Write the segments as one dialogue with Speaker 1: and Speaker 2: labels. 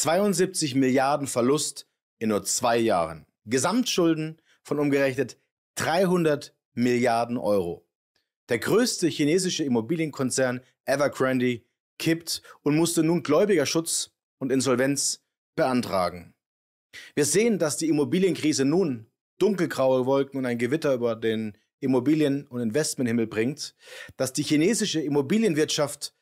Speaker 1: 72 Milliarden Verlust in nur zwei Jahren. Gesamtschulden von umgerechnet 300 Milliarden Euro. Der größte chinesische Immobilienkonzern Evergrande kippt und musste nun Gläubigerschutz und Insolvenz beantragen. Wir sehen, dass die Immobilienkrise nun dunkelgraue Wolken und ein Gewitter über den Immobilien- und Investmenthimmel bringt, dass die chinesische Immobilienwirtschaft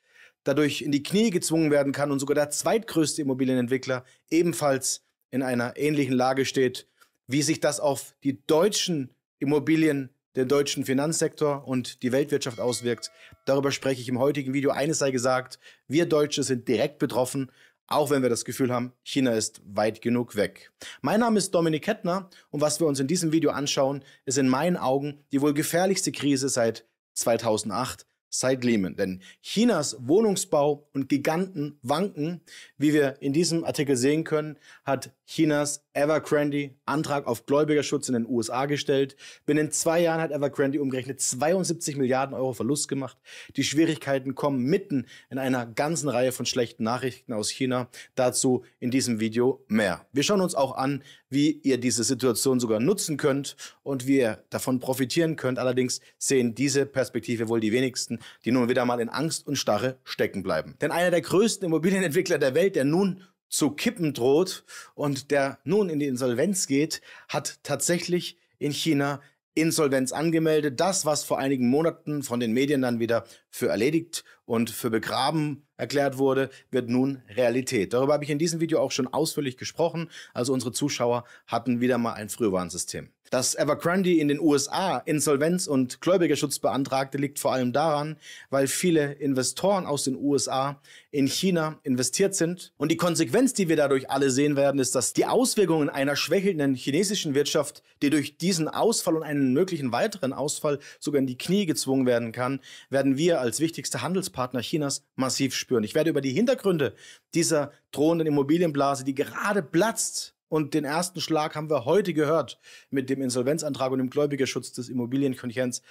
Speaker 1: dadurch in die Knie gezwungen werden kann und sogar der zweitgrößte Immobilienentwickler ebenfalls in einer ähnlichen Lage steht, wie sich das auf die deutschen Immobilien, den deutschen Finanzsektor und die Weltwirtschaft auswirkt. Darüber spreche ich im heutigen Video. Eines sei gesagt, wir Deutsche sind direkt betroffen auch wenn wir das Gefühl haben, China ist weit genug weg. Mein Name ist Dominik Kettner und was wir uns in diesem Video anschauen, ist in meinen Augen die wohl gefährlichste Krise seit 2008 seit Lehman. Denn Chinas Wohnungsbau und Giganten wanken. Wie wir in diesem Artikel sehen können, hat Chinas Evergrande Antrag auf Gläubigerschutz in den USA gestellt. Binnen zwei Jahren hat Evergrande umgerechnet 72 Milliarden Euro Verlust gemacht. Die Schwierigkeiten kommen mitten in einer ganzen Reihe von schlechten Nachrichten aus China. Dazu in diesem Video mehr. Wir schauen uns auch an, wie ihr diese Situation sogar nutzen könnt und wie ihr davon profitieren könnt. Allerdings sehen diese Perspektive wohl die wenigsten, die nun wieder mal in Angst und Starre stecken bleiben. Denn einer der größten Immobilienentwickler der Welt, der nun zu kippen droht und der nun in die Insolvenz geht, hat tatsächlich in China Insolvenz angemeldet. Das, was vor einigen Monaten von den Medien dann wieder für erledigt und für begraben erklärt wurde, wird nun Realität. Darüber habe ich in diesem Video auch schon ausführlich gesprochen. Also unsere Zuschauer hatten wieder mal ein Frühwarnsystem. Dass Evergrande in den USA Insolvenz und Gläubigerschutz beantragte, liegt vor allem daran, weil viele Investoren aus den USA in China investiert sind. Und die Konsequenz, die wir dadurch alle sehen werden, ist, dass die Auswirkungen einer schwächelnden chinesischen Wirtschaft, die durch diesen Ausfall und einen möglichen weiteren Ausfall sogar in die Knie gezwungen werden kann, werden wir als wichtigster Handelspartner Chinas massiv spüren. Ich werde über die Hintergründe dieser drohenden Immobilienblase, die gerade platzt, und den ersten Schlag haben wir heute gehört mit dem Insolvenzantrag und dem Gläubigerschutz des Immobilienkonzerns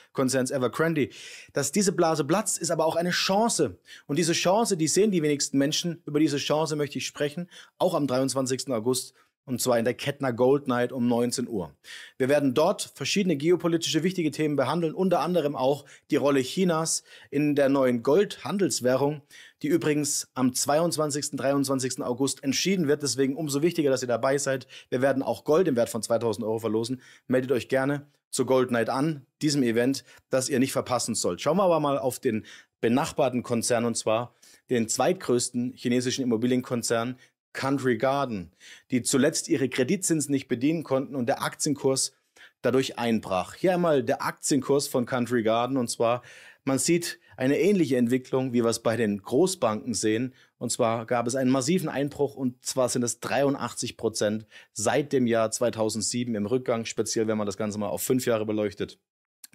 Speaker 1: Evergrande. Dass diese Blase platzt, ist aber auch eine Chance. Und diese Chance, die sehen die wenigsten Menschen. Über diese Chance möchte ich sprechen, auch am 23. August und zwar in der Kettner Gold Night um 19 Uhr. Wir werden dort verschiedene geopolitische wichtige Themen behandeln, unter anderem auch die Rolle Chinas in der neuen Goldhandelswährung, die übrigens am 22. 23. August entschieden wird. Deswegen umso wichtiger, dass ihr dabei seid. Wir werden auch Gold im Wert von 2000 Euro verlosen. Meldet euch gerne zur Gold Night an, diesem Event, das ihr nicht verpassen sollt. Schauen wir aber mal auf den benachbarten Konzern und zwar den zweitgrößten chinesischen Immobilienkonzern, Country Garden, die zuletzt ihre Kreditzinsen nicht bedienen konnten und der Aktienkurs dadurch einbrach. Hier einmal der Aktienkurs von Country Garden und zwar, man sieht eine ähnliche Entwicklung, wie wir es bei den Großbanken sehen. Und zwar gab es einen massiven Einbruch und zwar sind es 83 Prozent seit dem Jahr 2007 im Rückgang, speziell wenn man das Ganze mal auf fünf Jahre beleuchtet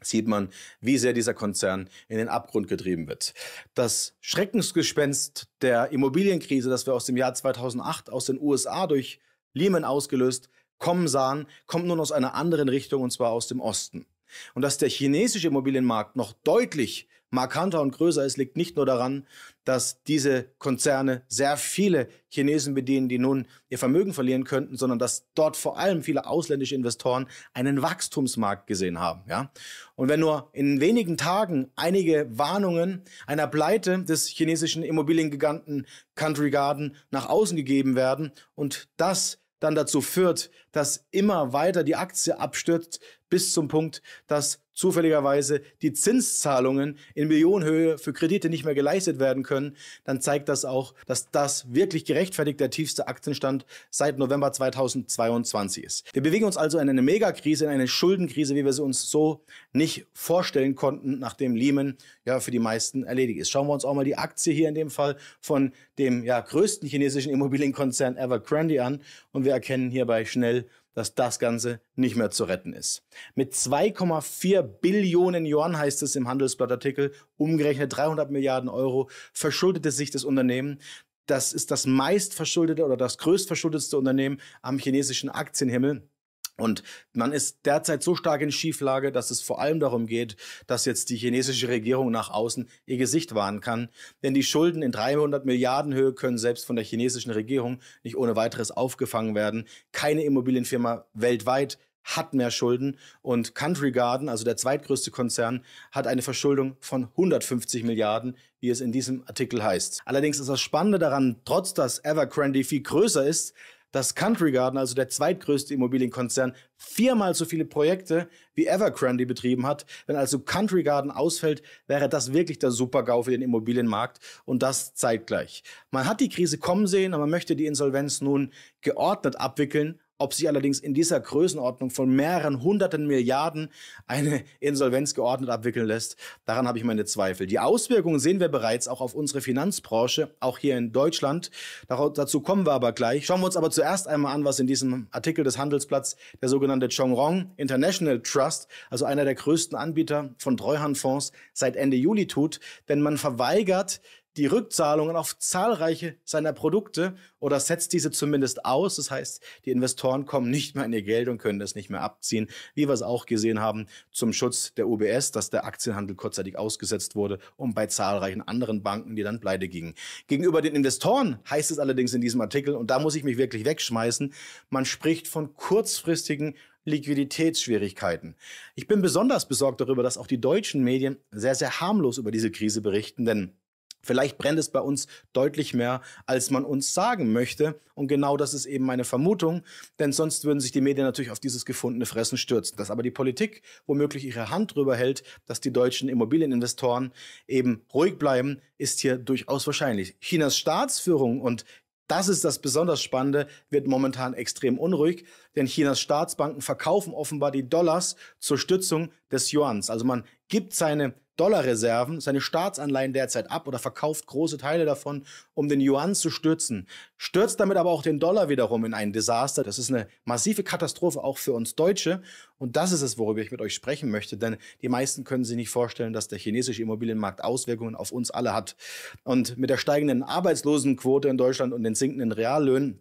Speaker 1: sieht man, wie sehr dieser Konzern in den Abgrund getrieben wird. Das Schreckensgespenst der Immobilienkrise, das wir aus dem Jahr 2008 aus den USA durch Lehman ausgelöst kommen sahen, kommt nun aus einer anderen Richtung und zwar aus dem Osten. Und dass der chinesische Immobilienmarkt noch deutlich markanter und größer ist, liegt nicht nur daran, dass diese Konzerne sehr viele Chinesen bedienen, die nun ihr Vermögen verlieren könnten, sondern dass dort vor allem viele ausländische Investoren einen Wachstumsmarkt gesehen haben. Ja? Und wenn nur in wenigen Tagen einige Warnungen einer Pleite des chinesischen Immobiliengiganten Country Garden nach außen gegeben werden und das dann dazu führt, dass immer weiter die Aktie abstürzt, bis zum Punkt, dass zufälligerweise die Zinszahlungen in Millionenhöhe für Kredite nicht mehr geleistet werden können, dann zeigt das auch, dass das wirklich gerechtfertigt der tiefste Aktienstand seit November 2022 ist. Wir bewegen uns also in eine Megakrise, in eine Schuldenkrise, wie wir sie uns so nicht vorstellen konnten, nachdem Lehman ja für die meisten erledigt ist. Schauen wir uns auch mal die Aktie hier in dem Fall von dem ja größten chinesischen Immobilienkonzern Evergrande an und wir erkennen hierbei schnell, dass das Ganze nicht mehr zu retten ist. Mit 2,4 Billionen Yuan heißt es im Handelsblattartikel, umgerechnet 300 Milliarden Euro, verschuldete sich das Unternehmen. Das ist das meistverschuldete oder das größtverschuldetste Unternehmen am chinesischen Aktienhimmel. Und man ist derzeit so stark in Schieflage, dass es vor allem darum geht, dass jetzt die chinesische Regierung nach außen ihr Gesicht wahren kann. Denn die Schulden in 300 Milliarden Höhe können selbst von der chinesischen Regierung nicht ohne weiteres aufgefangen werden. Keine Immobilienfirma weltweit hat mehr Schulden und Country Garden, also der zweitgrößte Konzern, hat eine Verschuldung von 150 Milliarden, wie es in diesem Artikel heißt. Allerdings ist das Spannende daran, trotz dass Evergrande viel größer ist, dass Country Garden, also der zweitgrößte Immobilienkonzern, viermal so viele Projekte wie Evergrande betrieben hat. Wenn also Country Garden ausfällt, wäre das wirklich der Super-GAU für den Immobilienmarkt und das zeitgleich. Man hat die Krise kommen sehen, aber man möchte die Insolvenz nun geordnet abwickeln ob sich allerdings in dieser Größenordnung von mehreren hunderten Milliarden eine Insolvenz geordnet abwickeln lässt, daran habe ich meine Zweifel. Die Auswirkungen sehen wir bereits auch auf unsere Finanzbranche, auch hier in Deutschland. Dazu kommen wir aber gleich. Schauen wir uns aber zuerst einmal an, was in diesem Artikel des Handelsblatts der sogenannte Chongrong International Trust, also einer der größten Anbieter von Treuhandfonds, seit Ende Juli tut. Denn man verweigert die Rückzahlungen auf zahlreiche seiner Produkte oder setzt diese zumindest aus. Das heißt, die Investoren kommen nicht mehr in ihr Geld und können es nicht mehr abziehen, wie wir es auch gesehen haben zum Schutz der UBS, dass der Aktienhandel kurzzeitig ausgesetzt wurde und bei zahlreichen anderen Banken, die dann pleite gingen. Gegenüber den Investoren heißt es allerdings in diesem Artikel, und da muss ich mich wirklich wegschmeißen, man spricht von kurzfristigen Liquiditätsschwierigkeiten. Ich bin besonders besorgt darüber, dass auch die deutschen Medien sehr, sehr harmlos über diese Krise berichten, denn Vielleicht brennt es bei uns deutlich mehr, als man uns sagen möchte. Und genau das ist eben meine Vermutung, denn sonst würden sich die Medien natürlich auf dieses gefundene Fressen stürzen. Dass aber die Politik womöglich ihre Hand drüber hält, dass die deutschen Immobilieninvestoren eben ruhig bleiben, ist hier durchaus wahrscheinlich. Chinas Staatsführung und das ist das besonders Spannende, wird momentan extrem unruhig, denn Chinas Staatsbanken verkaufen offenbar die Dollars zur Stützung des Yuans. Also man gibt seine Dollarreserven, seine Staatsanleihen derzeit ab oder verkauft große Teile davon, um den Yuan zu stürzen. Stürzt damit aber auch den Dollar wiederum in ein Desaster. Das ist eine massive Katastrophe auch für uns Deutsche. Und das ist es, worüber ich mit euch sprechen möchte. Denn die meisten können sich nicht vorstellen, dass der chinesische Immobilienmarkt Auswirkungen auf uns alle hat. Und mit der steigenden Arbeitslosenquote in Deutschland und den sinkenden Reallöhnen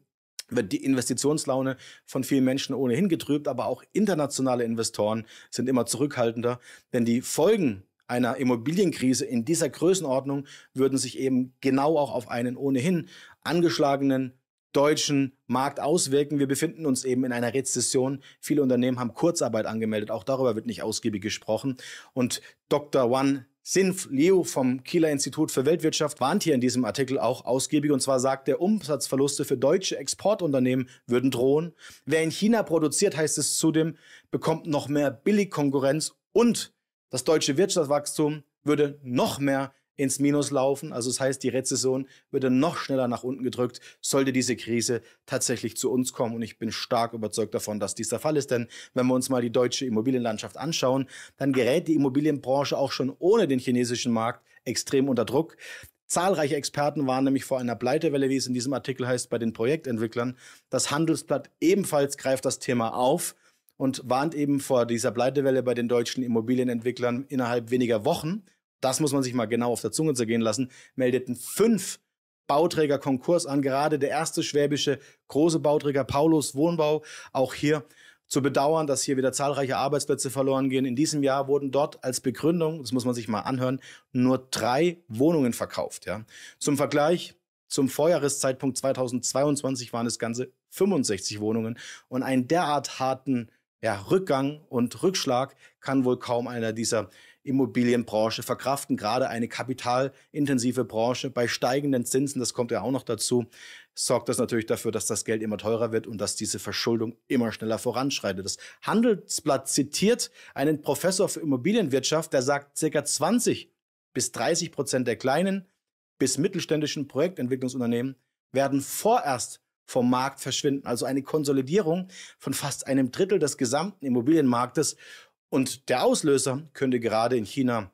Speaker 1: wird die Investitionslaune von vielen Menschen ohnehin getrübt, aber auch internationale Investoren sind immer zurückhaltender, denn die Folgen einer Immobilienkrise in dieser Größenordnung würden sich eben genau auch auf einen ohnehin angeschlagenen deutschen Markt auswirken. Wir befinden uns eben in einer Rezession. Viele Unternehmen haben Kurzarbeit angemeldet. Auch darüber wird nicht ausgiebig gesprochen. Und Dr. Wan Sinf Liu vom Kieler Institut für Weltwirtschaft warnt hier in diesem Artikel auch ausgiebig. Und zwar sagt er, Umsatzverluste für deutsche Exportunternehmen würden drohen. Wer in China produziert, heißt es zudem, bekommt noch mehr Billigkonkurrenz und das deutsche Wirtschaftswachstum würde noch mehr ins Minus laufen. Also das heißt, die Rezession würde noch schneller nach unten gedrückt, sollte diese Krise tatsächlich zu uns kommen. Und ich bin stark überzeugt davon, dass dies der Fall ist. Denn wenn wir uns mal die deutsche Immobilienlandschaft anschauen, dann gerät die Immobilienbranche auch schon ohne den chinesischen Markt extrem unter Druck. Zahlreiche Experten waren nämlich vor einer Pleitewelle, wie es in diesem Artikel heißt, bei den Projektentwicklern. Das Handelsblatt ebenfalls greift das Thema auf und warnt eben vor dieser Pleitewelle bei den deutschen Immobilienentwicklern innerhalb weniger Wochen. Das muss man sich mal genau auf der Zunge zergehen lassen. Meldeten fünf Bauträger Konkurs an, gerade der erste schwäbische große Bauträger Paulus Wohnbau. Auch hier zu bedauern, dass hier wieder zahlreiche Arbeitsplätze verloren gehen. In diesem Jahr wurden dort als Begründung, das muss man sich mal anhören, nur drei Wohnungen verkauft. Ja. Zum Vergleich, zum Vorjahreszeitpunkt 2022 waren es ganze 65 Wohnungen und einen derart harten ja, Rückgang und Rückschlag kann wohl kaum einer dieser Immobilienbranche verkraften, gerade eine kapitalintensive Branche bei steigenden Zinsen, das kommt ja auch noch dazu, sorgt das natürlich dafür, dass das Geld immer teurer wird und dass diese Verschuldung immer schneller voranschreitet. Das Handelsblatt zitiert einen Professor für Immobilienwirtschaft, der sagt, ca. 20 bis 30 Prozent der kleinen bis mittelständischen Projektentwicklungsunternehmen werden vorerst vom Markt verschwinden. Also eine Konsolidierung von fast einem Drittel des gesamten Immobilienmarktes. Und der Auslöser könnte gerade in China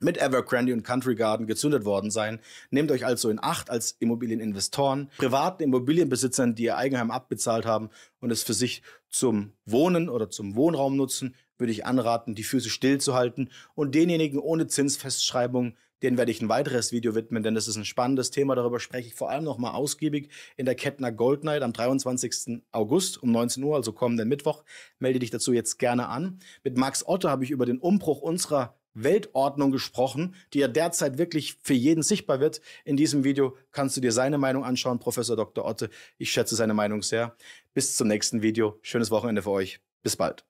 Speaker 1: mit Evergrande und Country Garden gezündet worden sein. Nehmt euch also in Acht als Immobilieninvestoren, privaten Immobilienbesitzern, die ihr Eigenheim abbezahlt haben und es für sich zum Wohnen oder zum Wohnraum nutzen, würde ich anraten, die Füße stillzuhalten und denjenigen ohne Zinsfestschreibung Den werde ich ein weiteres Video widmen, denn das ist ein spannendes Thema. Darüber spreche ich vor allem nochmal ausgiebig in der Kettner Gold Night am 23. August um 19 Uhr, also kommenden Mittwoch. Melde dich dazu jetzt gerne an. Mit Max Otto habe ich über den Umbruch unserer Weltordnung gesprochen, die ja derzeit wirklich für jeden sichtbar wird. In diesem Video kannst du dir seine Meinung anschauen, Professor Dr. Otte. Ich schätze seine Meinung sehr. Bis zum nächsten Video. Schönes Wochenende für euch. Bis bald.